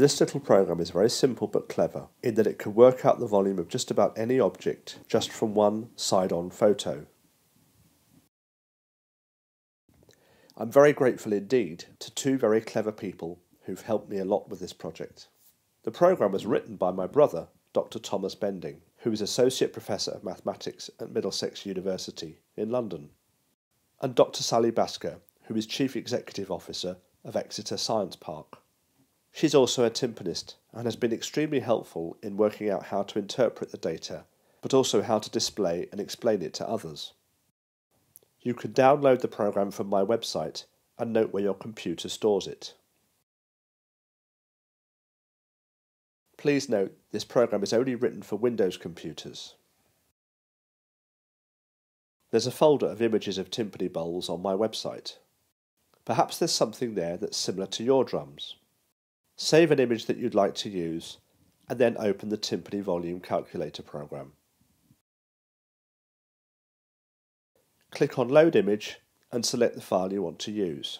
This little program is very simple but clever in that it can work out the volume of just about any object just from one side-on photo. I'm very grateful indeed to two very clever people who've helped me a lot with this project. The program was written by my brother, Dr. Thomas Bending, who is Associate Professor of Mathematics at Middlesex University in London, and Dr. Sally Basker, who is Chief Executive Officer of Exeter Science Park. She's also a timpanist and has been extremely helpful in working out how to interpret the data, but also how to display and explain it to others. You can download the program from my website and note where your computer stores it. Please note this program is only written for Windows computers. There's a folder of images of timpani bowls on my website. Perhaps there's something there that's similar to your drums. Save an image that you'd like to use and then open the timpani volume calculator program. Click on Load Image and select the file you want to use.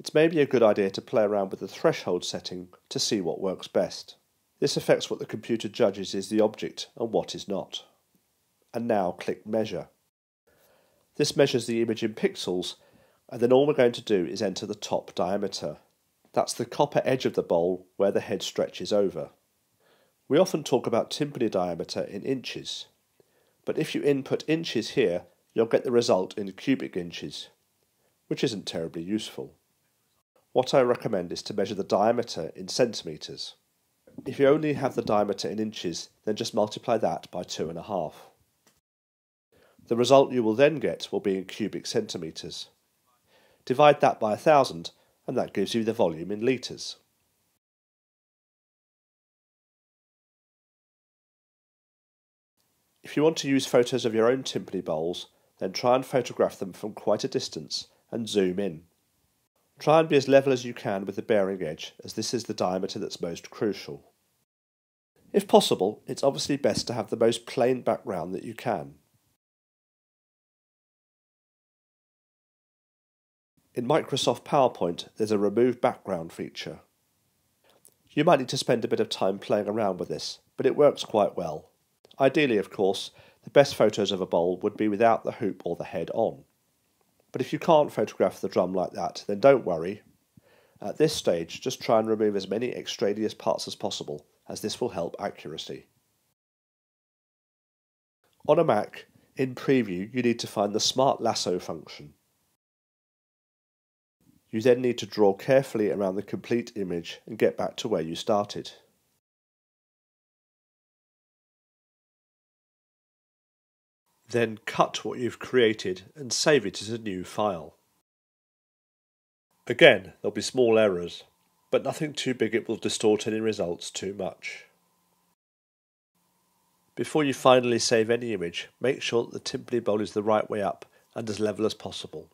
It's maybe a good idea to play around with the threshold setting to see what works best. This affects what the computer judges is the object and what is not. And now click Measure. This measures the image in pixels and then all we're going to do is enter the top diameter. That's the copper edge of the bowl where the head stretches over. We often talk about timpani diameter in inches, but if you input inches here, you'll get the result in cubic inches, which isn't terribly useful. What I recommend is to measure the diameter in centimetres. If you only have the diameter in inches, then just multiply that by two and a half. The result you will then get will be in cubic centimetres. Divide that by a thousand, and that gives you the volume in litres. If you want to use photos of your own timpani bowls, then try and photograph them from quite a distance and zoom in. Try and be as level as you can with the bearing edge, as this is the diameter that's most crucial. If possible, it's obviously best to have the most plain background that you can. In Microsoft PowerPoint, there's a Remove Background feature. You might need to spend a bit of time playing around with this, but it works quite well. Ideally, of course, the best photos of a bowl would be without the hoop or the head on. But if you can't photograph the drum like that, then don't worry. At this stage, just try and remove as many extraneous parts as possible, as this will help accuracy. On a Mac, in Preview, you need to find the Smart Lasso function. You then need to draw carefully around the complete image and get back to where you started. Then cut what you've created and save it as a new file. Again, there'll be small errors, but nothing too big it will distort any results too much. Before you finally save any image, make sure that the timpani bowl is the right way up and as level as possible.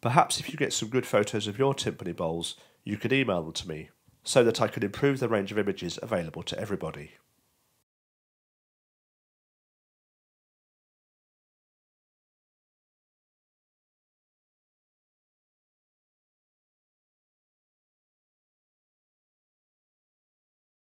Perhaps if you get some good photos of your timpani bowls, you could email them to me, so that I could improve the range of images available to everybody.